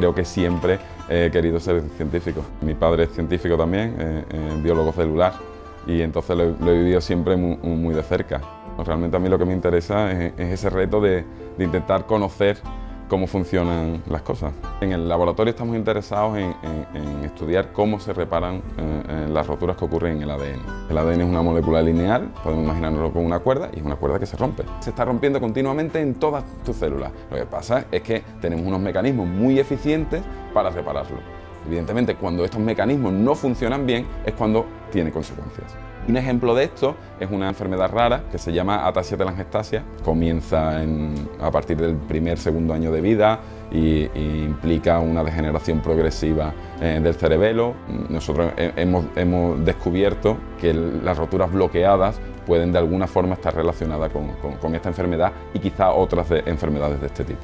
creo que siempre he querido ser científico. Mi padre es científico también, eh, eh, biólogo celular, y entonces lo, he vivido siempre muy, de cerca. Realmente a mí lo que me interesa es, ese reto de, de intentar conocer cómo funcionan las cosas. En el laboratorio estamos interesados en, estudiar cómo se reparan eh, las roturas que ocurren en el ADN. El ADN es una molécula lineal, podemos imaginarlo con una cuerda, y es una cuerda que se rompe. Se está rompiendo continuamente en todas tus células. Lo que pasa es que tenemos unos mecanismos muy eficientes para repararlo. Evidentemente, cuando estos mecanismos no funcionan bien, es cuando tiene consecuencias. Un ejemplo de esto es una enfermedad rara que se llama atasia telangiectasia. Comienza a partir del primer segundo año de vida y, implica una degeneración progresiva eh, del cerebelo. Nosotros hemos, descubierto que las roturas bloqueadas pueden de alguna forma estar relacionadas con, esta enfermedad y quizá otras enfermedades de este tipo.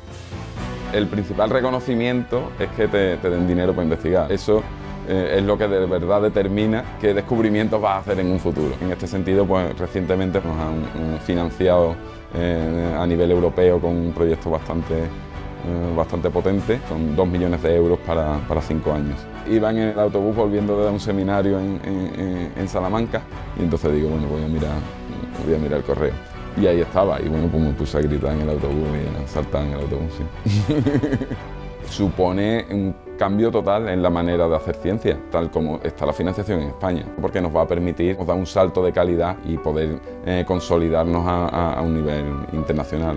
El principal reconocimiento es que te, te den dinero para investigar. Eso eh, es lo que de verdad determina qué descubrimientos vas a hacer en un futuro. En este sentido, pues recientemente nos han financiado eh, a nivel europeo con un proyecto bastante, eh, bastante potente, son dos millones de euros para, para, cinco años. Iba en el autobús volviendo de un seminario en, en, Salamanca y entonces digo, bueno, voy a mirar, voy a mirar el correo. Y ahí estaba, y bueno, pues me puse a gritar en el autobús y a saltar en el autobús. supone un cambio total en la manera de hacer ciencia, tal como está la financiación en España, porque nos va a permitir dar un salto de calidad y poder eh, consolidarnos a, un nivel internacional.